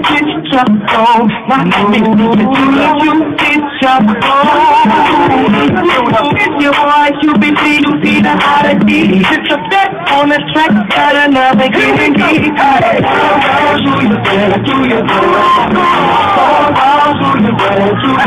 it's your soul. Nothing you, it's your soul. It's your you be free you see the oddity. It's a step on the track that another. Hey, you better, do you you better, do you.